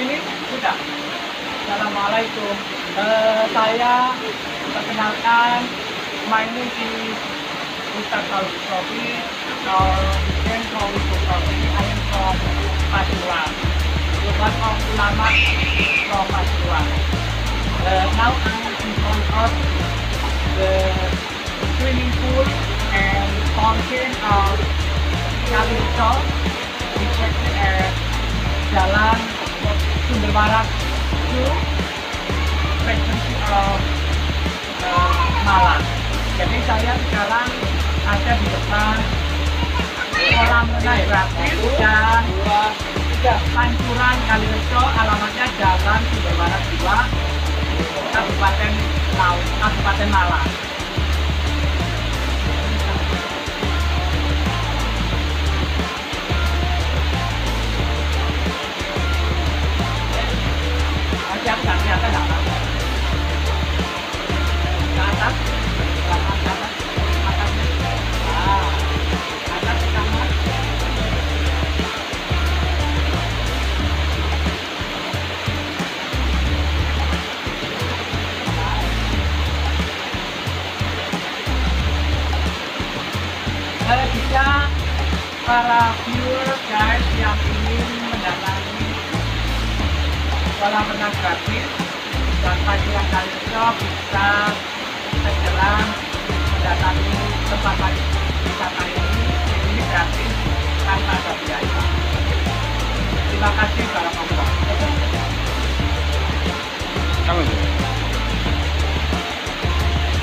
Ini sudah. Assalamualaikum. Eh, saya perkenalkan name is Ustaz Al Sofi can call me Sofi. I am from Pasuruan. One of ulama from Pasuruan. Uh, now I am in front of the swimming pool and fountain of Kalisto, which is uh, Jalan Sumber Barat to Presidency of uh, Malang. Jadi saya sekarang ada di depan kolam renang gratis dan Pancuran Kalirejo alamatnya Jalan Sumber Barat 2 Kabupaten Laut, Kabupaten Malang. bisa para viewer guys yang ingin mendatangi kolam renang gratis dan panggilan kali oh, bisa segera mendatangi tempat wisata ini ini gratis tanpa ada biaya. Terima kasih para penonton.